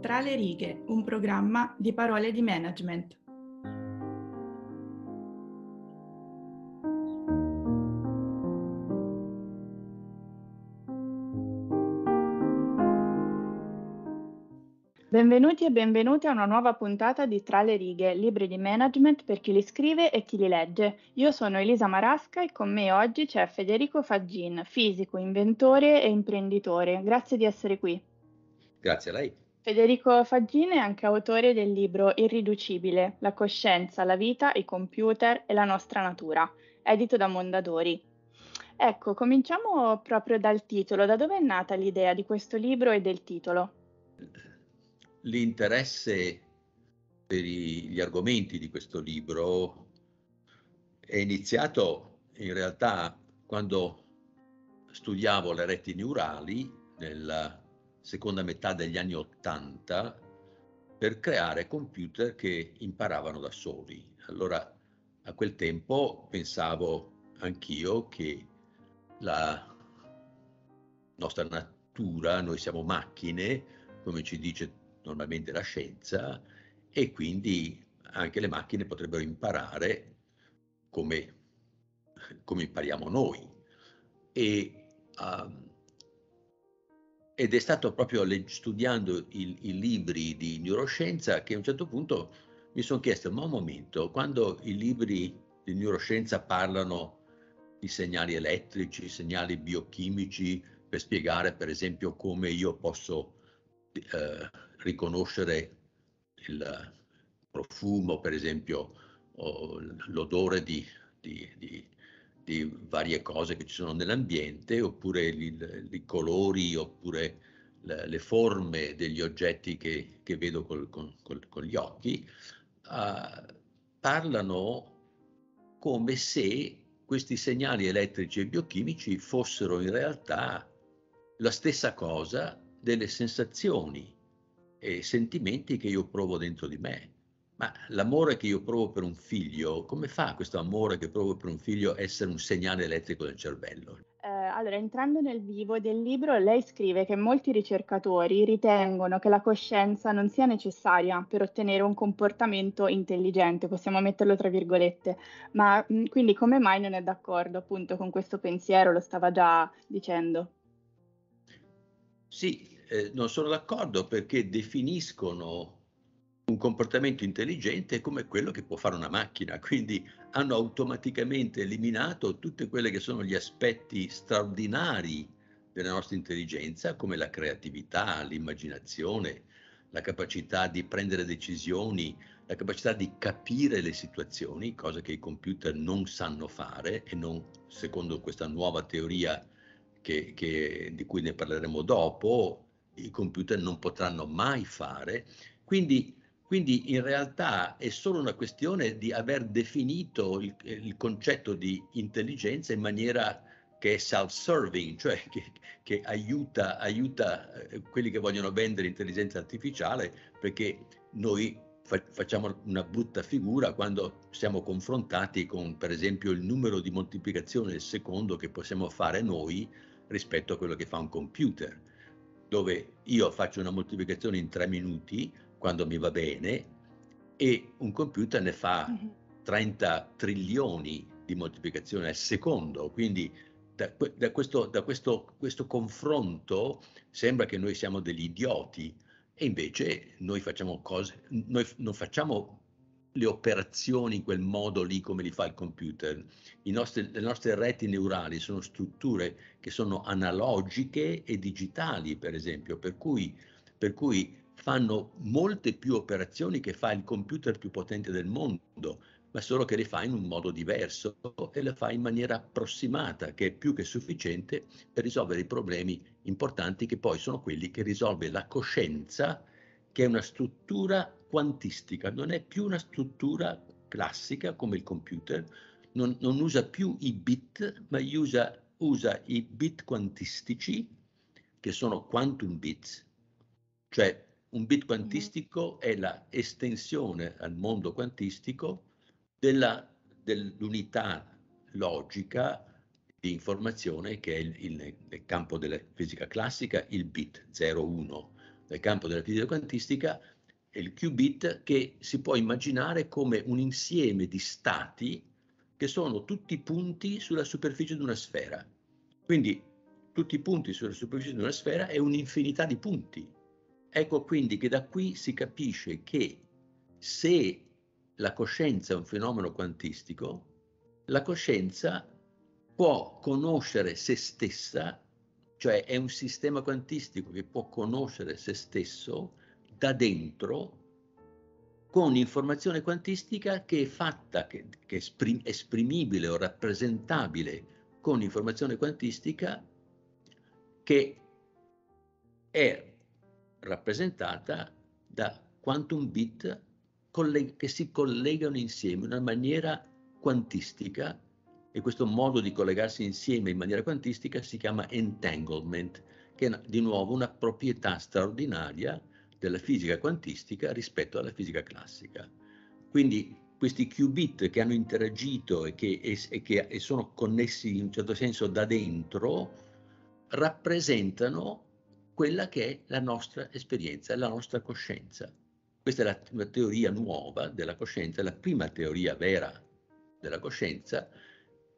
Tra le righe, un programma di parole di management. Benvenuti e benvenuti a una nuova puntata di Tra le righe, libri di management per chi li scrive e chi li legge. Io sono Elisa Marasca e con me oggi c'è Federico Faggin, fisico, inventore e imprenditore. Grazie di essere qui. Grazie a lei. Federico Faggin è anche autore del libro Irriducibile, la coscienza, la vita, i computer e la nostra natura, edito da Mondadori. Ecco, cominciamo proprio dal titolo. Da dove è nata l'idea di questo libro e del titolo? L'interesse per gli argomenti di questo libro è iniziato in realtà quando studiavo le reti neurali nella seconda metà degli anni Ottanta per creare computer che imparavano da soli. Allora a quel tempo pensavo anch'io che la nostra natura, noi siamo macchine, come ci dice normalmente la scienza, e quindi anche le macchine potrebbero imparare come, come impariamo noi. E, um, ed è stato proprio studiando i, i, libri di neuroscienza che a un certo punto mi sono chiesto, ma un momento, quando i libri di neuroscienza parlano di segnali elettrici, segnali biochimici, per spiegare per esempio come io posso eh, riconoscere il profumo, per esempio, o l'odore di, di, di di varie cose che ci sono nell'ambiente, oppure i colori, oppure le, le, forme degli oggetti che, che vedo col, con, col, con, gli occhi, uh, parlano come se questi segnali elettrici e biochimici fossero in realtà la stessa cosa delle sensazioni e sentimenti che io provo dentro di me. Ma l'amore che io provo per un figlio, come fa questo amore che provo per un figlio a essere un segnale elettrico del cervello? Eh, allora, entrando nel vivo del libro, lei scrive che molti ricercatori ritengono che la coscienza non sia necessaria per ottenere un comportamento intelligente, possiamo metterlo tra virgolette, ma mh, quindi come mai non è d'accordo appunto con questo pensiero? Lo stava già dicendo. Sì, eh, non sono d'accordo perché definiscono un comportamento intelligente come quello che può fare una macchina, quindi hanno automaticamente eliminato tutti quelli che sono gli aspetti straordinari della nostra intelligenza, come la creatività, l'immaginazione, la capacità di prendere decisioni, la capacità di capire le situazioni, cosa che i computer non sanno fare e non, secondo questa nuova teoria che, che, di cui ne parleremo dopo, i computer non potranno mai fare. Quindi quindi in realtà è solo una questione di aver definito il, il concetto di intelligenza in maniera che è self-serving, cioè che, che aiuta, aiuta, eh, quelli che vogliono vendere intelligenza artificiale, perché noi fa, facciamo una brutta figura quando siamo confrontati con, per esempio, il numero di moltiplicazione del secondo che possiamo fare noi rispetto a quello che fa un computer, dove io faccio una moltiplicazione in tre minuti, quando mi va bene e un computer ne fa 30 mhm. trilioni di moltiplicazione al secondo, quindi da, da, questo, da questo, questo, confronto sembra che noi siamo degli idioti e invece noi facciamo cose, noi non facciamo le operazioni in quel modo lì come li fa il computer. Nostri, le nostre reti neurali sono strutture che sono analogiche e digitali, per esempio, per cui, per cui fanno molte più operazioni che fa il computer più potente del mondo, ma solo che le fa in un modo diverso e le fa in maniera approssimata, che è più che sufficiente per risolvere i problemi importanti che poi sono quelli che risolve la coscienza, che è una struttura quantistica, non è più una struttura classica come il computer, non, non usa più i bit, ma usa, usa i bit quantistici, che sono quantum bits, cioè un bit quantistico è la estensione al mondo quantistico della, dell'unità logica di informazione che è il, il, nel campo della fisica classica il bit 0, 1. nel campo della fisica quantistica, è il qubit che si può immaginare come un insieme di stati che sono tutti punti sulla superficie di una sfera. Quindi tutti i punti sulla superficie di una sfera è un'infinità di punti. Ecco quindi che da qui si capisce che se la coscienza è un fenomeno quantistico, la coscienza può conoscere se stessa, cioè è un sistema quantistico che può conoscere se stesso da dentro con informazione quantistica che è fatta, che, che è esprimibile o rappresentabile con informazione quantistica che è rappresentata da quantum bit che si collegano insieme in una maniera quantistica e questo modo di collegarsi insieme in maniera quantistica si chiama entanglement, che è di nuovo una proprietà straordinaria della fisica quantistica rispetto alla fisica classica. Quindi questi qubit che hanno interagito e che, e, e che e sono connessi in un certo senso da dentro rappresentano quella che è la nostra esperienza, la nostra coscienza. Questa è la, una teoria nuova della coscienza, la prima teoria vera della coscienza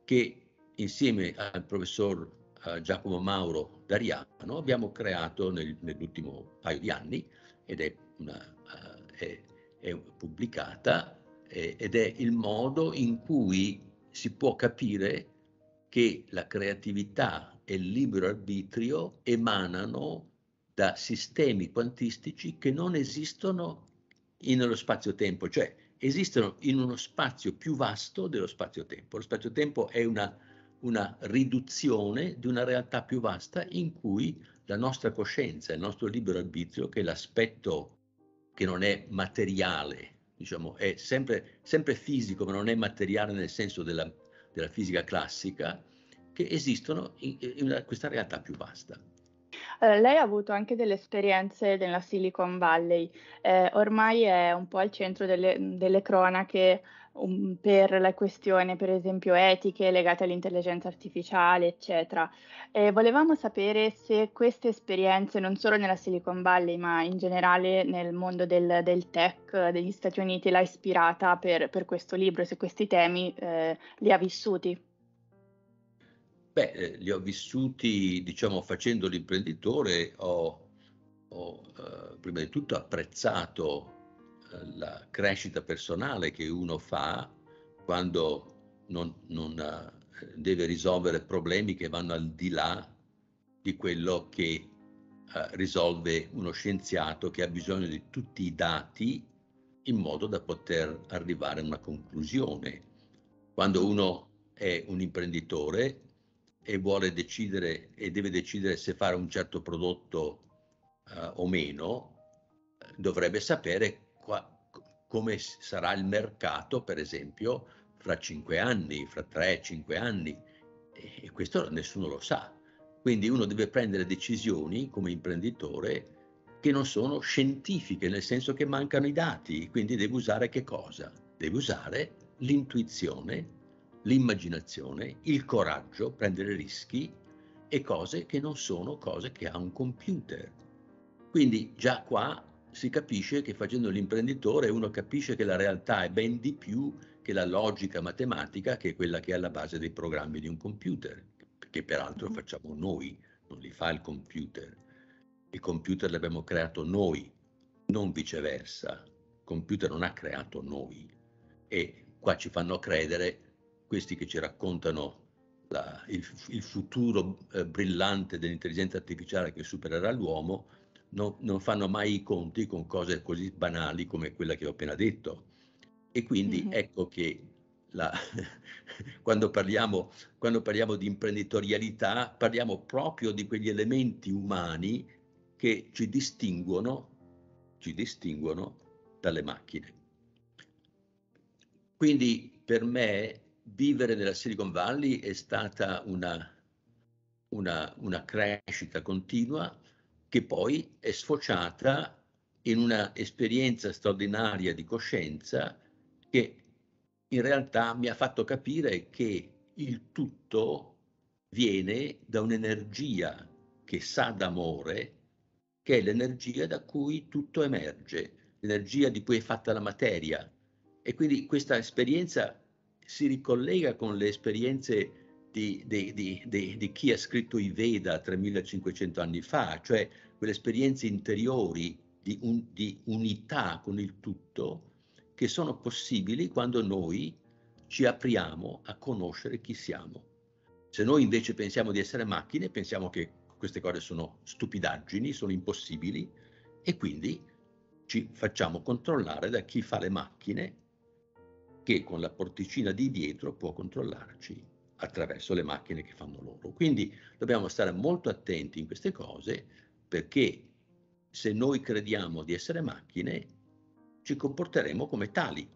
che insieme al professor uh, Giacomo Mauro Dariano abbiamo creato nel, nell'ultimo paio di anni ed è, una, uh, è, è pubblicata è, ed è il modo in cui si può capire che la creatività e il libero arbitrio emanano da sistemi quantistici che non esistono nello spazio-tempo, cioè esistono in uno spazio più vasto dello spazio-tempo. Lo spazio-tempo è una, una riduzione di una realtà più vasta in cui la nostra coscienza, il nostro libero arbitrio, che è l'aspetto che non è materiale, diciamo, è sempre, sempre fisico, ma non è materiale nel senso della, della fisica classica, che esistono in, in questa realtà più vasta. Allora, lei ha avuto anche delle esperienze nella Silicon Valley, eh, ormai è un po' al centro delle, delle cronache um, per le questioni, per esempio, etiche legate all'intelligenza artificiale, eccetera. E volevamo sapere se queste esperienze, non solo nella Silicon Valley, ma in generale nel mondo del, del tech degli Stati Uniti, l'ha ispirata per, per questo libro, se questi temi eh, li ha vissuti. Beh, eh, li ho vissuti, diciamo, facendo l'imprenditore, ho, ho eh, prima di tutto apprezzato eh, la crescita personale che uno fa quando non, non eh, deve risolvere problemi che vanno al di là di quello che eh, risolve uno scienziato che ha bisogno di tutti i dati in modo da poter arrivare a una conclusione. Quando uno è un imprenditore e vuole decidere e deve decidere se fare un certo prodotto uh, o meno, dovrebbe sapere qua, come sarà il mercato, per esempio, fra cinque anni, fra tre, cinque anni, e questo nessuno lo sa. Quindi uno deve prendere decisioni come imprenditore che non sono scientifiche, nel senso che mancano i dati, quindi deve usare che cosa? Deve usare l'intuizione l'immaginazione, il coraggio, prendere rischi e cose che non sono cose che ha un computer. Quindi già qua si capisce che facendo l'imprenditore uno capisce che la realtà è ben di più che la logica matematica che è quella che è alla base dei programmi di un computer, che peraltro mm-hmm. facciamo noi, non li fa il computer. Il computer l'abbiamo creato noi, non viceversa. Il computer non ha creato noi. E qua ci fanno credere questi che ci raccontano la, il, il, futuro eh, brillante dell'intelligenza artificiale che supererà l'uomo, no, non fanno mai i conti con cose così banali come quella che ho appena detto. E quindi mm-hmm. ecco che la, quando, parliamo, quando parliamo di imprenditorialità parliamo proprio di quegli elementi umani che ci distinguono, ci distinguono dalle macchine. Quindi per me vivere nella Silicon Valley è stata una, una, una crescita continua che poi è sfociata in una esperienza straordinaria di coscienza che in realtà mi ha fatto capire che il tutto viene da un'energia che sa d'amore, che è l'energia da cui tutto emerge, l'energia di cui è fatta la materia. E quindi questa esperienza si ricollega con le esperienze di, di, di, di, chi ha scritto i Veda 3500 anni fa, cioè quelle esperienze interiori un, di unità con il tutto che sono possibili quando noi ci apriamo a conoscere chi siamo. Se noi invece pensiamo di essere macchine, pensiamo che queste cose sono stupidaggini, sono impossibili e quindi ci facciamo controllare da chi fa le macchine che con la porticina di dietro può controllarci attraverso le macchine che fanno loro. Quindi dobbiamo stare molto attenti in queste cose perché se noi crediamo di essere macchine ci comporteremo come tali.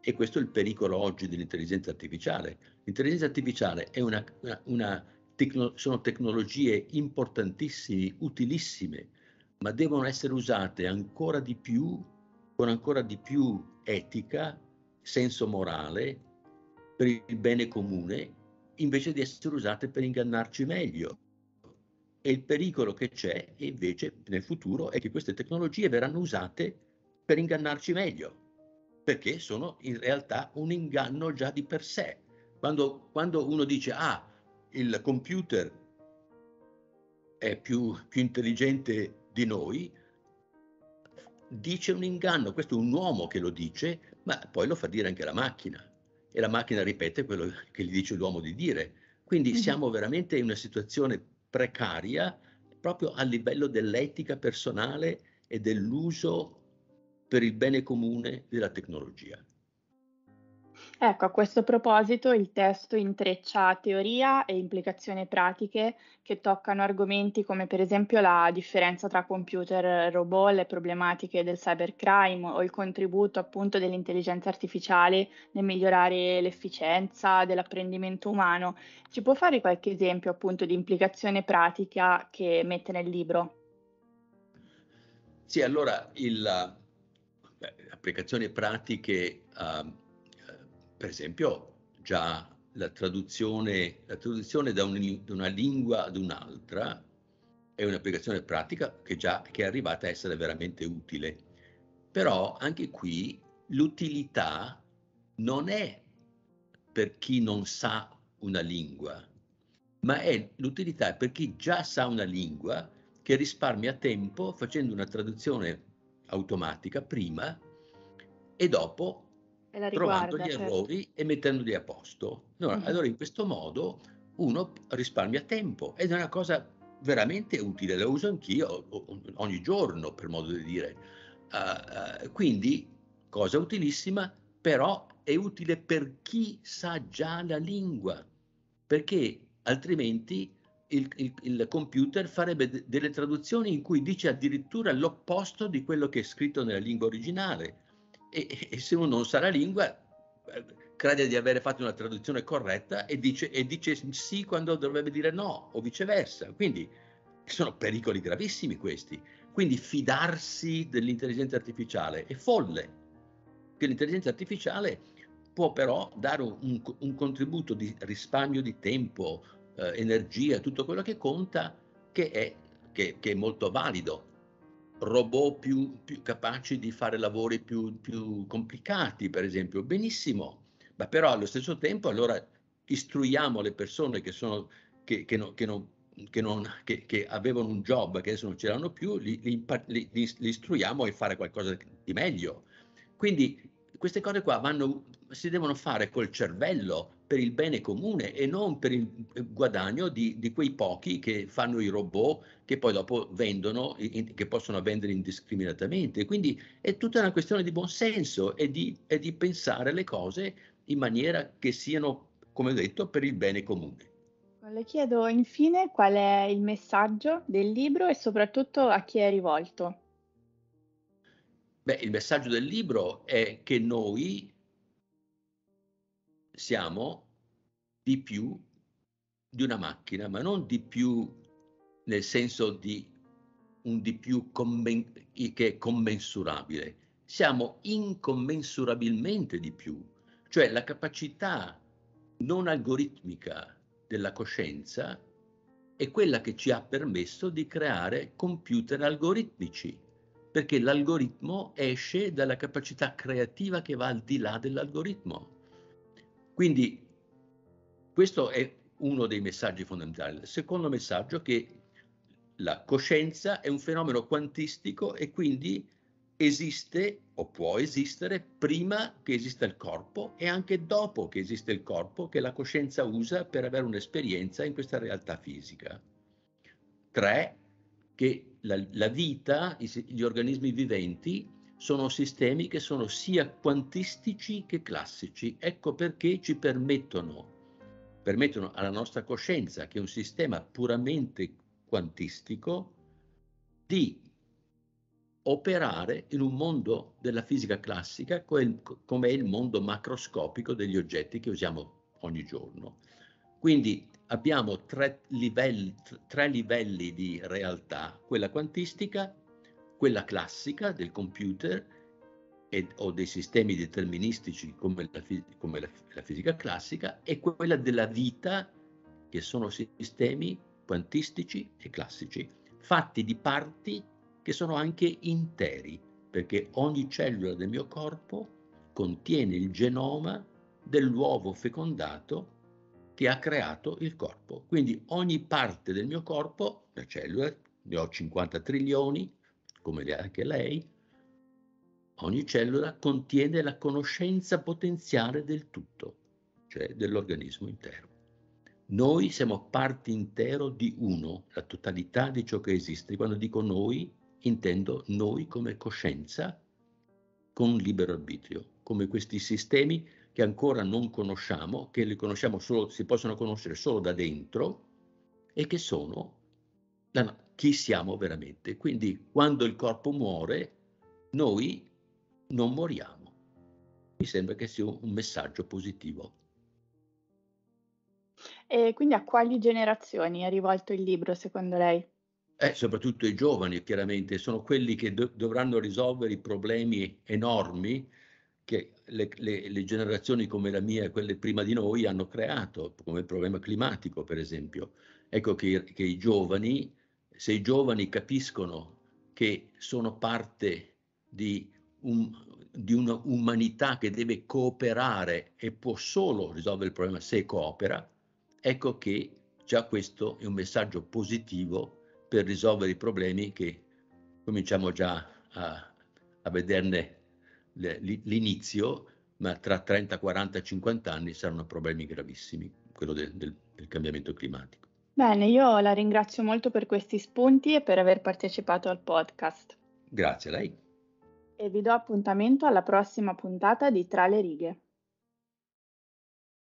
E questo è il pericolo oggi dell'intelligenza artificiale. L'intelligenza artificiale una, una, una tecno, sono tecnologie importantissime, utilissime, ma devono essere usate ancora di più, con ancora di più etica, senso morale, per il bene comune, invece di essere usate per ingannarci meglio. E il pericolo che c'è invece nel futuro è che queste tecnologie verranno usate per ingannarci meglio, perché sono in realtà un inganno già di per sé. Quando, quando uno dice, ah, il computer è più, più intelligente di noi, dice un inganno, questo è un uomo che lo dice, ma poi lo fa dire anche la macchina e la macchina ripete quello che gli dice l'uomo di dire. Quindi mm-hmm. siamo veramente in una situazione precaria proprio a livello dell'etica personale e dell'uso per il bene comune della tecnologia. Ecco, a questo proposito il testo intreccia teoria e implicazioni pratiche che toccano argomenti come per esempio la differenza tra computer e robot, le problematiche del cybercrime o il contributo appunto dell'intelligenza artificiale nel migliorare l'efficienza dell'apprendimento umano. Ci può fare qualche esempio appunto di implicazione pratica che mette nel libro? Sì, allora il, beh, applicazioni pratiche uh, per esempio, già la traduzione, la traduzione da, un, da, una lingua ad un'altra è un'applicazione pratica che già che è arrivata a essere veramente utile. Però anche qui l'utilità non è per chi non sa una lingua, ma è l'utilità per chi già sa una lingua che risparmia tempo facendo una traduzione automatica prima e dopo trovando gli certo. errori e mettendoli a posto. Allora, uh-huh. allora, in questo modo uno risparmia tempo ed è una cosa veramente utile, la uso anch'io ogni giorno, per modo di dire. Uh, uh, quindi, cosa utilissima, però è utile per chi sa già la lingua, perché altrimenti il, il, il, computer farebbe d- delle traduzioni in cui dice addirittura l'opposto di quello che è scritto nella lingua originale e, e se uno non sa la lingua eh, crede di avere fatto una traduzione corretta e dice, e dice sì quando dovrebbe dire no o viceversa. Quindi sono pericoli gravissimi questi. Quindi fidarsi dell'intelligenza artificiale è folle, che l'intelligenza artificiale può però dare un, un contributo di risparmio di tempo, eh, energia, tutto quello che conta, che è, che, che è molto valido robot più, più capaci di fare lavori più, più, complicati, per esempio, benissimo, ma però allo stesso tempo allora istruiamo le persone che, sono, che, che, no, che, non, non, avevano un job che adesso non ce l'hanno più, li, li, li, li istruiamo a fare qualcosa di meglio. Quindi queste cose qua vanno, si devono fare col cervello per il bene comune e non per il guadagno di, di quei pochi che fanno i robot che poi dopo vendono, in, che possono vendere indiscriminatamente. Quindi è tutta una questione di buonsenso e di, e di pensare le cose in maniera che siano, come ho detto, per il bene comune. Le chiedo infine qual è il messaggio del libro e soprattutto a chi è rivolto. Beh, il messaggio del libro è che noi siamo di più di una macchina, ma non di più nel senso di un di più commen- che è commensurabile. Siamo incommensurabilmente di più, cioè la capacità non algoritmica della coscienza è quella che ci ha permesso di creare computer algoritmici, perché l'algoritmo esce dalla capacità creativa che va al di là dell'algoritmo. Quindi questo è uno dei messaggi fondamentali. Il secondo messaggio è che la coscienza è un fenomeno quantistico e quindi esiste o può esistere prima che esista il corpo e anche dopo che esiste il corpo che la coscienza usa per avere un'esperienza in questa realtà fisica. Tre, che la, la vita, gli organismi viventi sono sistemi che sono sia quantistici che classici. Ecco perché ci permettono, permettono alla nostra coscienza, che è un sistema puramente quantistico, di operare in un mondo della fisica classica come il mondo macroscopico degli oggetti che usiamo ogni giorno. Quindi abbiamo tre livelli, tre livelli di realtà, quella quantistica, quella classica del computer e, o dei sistemi deterministici come, la, come la, la fisica classica e quella della vita che sono sistemi quantistici e classici, fatti di parti che sono anche interi, perché ogni cellula del mio corpo contiene il genoma dell'uovo fecondato che ha creato il corpo. Quindi ogni parte del mio corpo, la cellula, ne ho 50 trilioni, come anche lei, ogni cellula contiene la conoscenza potenziale del tutto, cioè dell'organismo intero. Noi siamo parte intero di uno, la totalità di ciò che esiste. Quando dico noi, intendo noi come coscienza con libero arbitrio, come questi sistemi che ancora non conosciamo, che li conosciamo solo, si possono conoscere solo da dentro e che sono la, chi siamo veramente. Quindi quando il corpo muore, noi non moriamo. Mi sembra che sia un messaggio positivo. E quindi a quali generazioni è rivolto il libro, secondo lei? Eh, soprattutto i giovani, chiaramente, sono quelli che do- dovranno risolvere i problemi enormi che le, le, le, generazioni come la mia e quelle prima di noi hanno creato, come il problema climatico, per esempio. Ecco che, che i giovani, se i giovani capiscono che sono parte di, un, di un'umanità che deve cooperare e può solo risolvere il problema se coopera, ecco che già questo è un messaggio positivo per risolvere i problemi che cominciamo già a, a vederne l'inizio, ma tra 30, 40, 50 anni saranno problemi gravissimi, quello del, del, del cambiamento climatico. Bene, io la ringrazio molto per questi spunti e per aver partecipato al podcast. Grazie a lei. E vi do appuntamento alla prossima puntata di Tra le righe.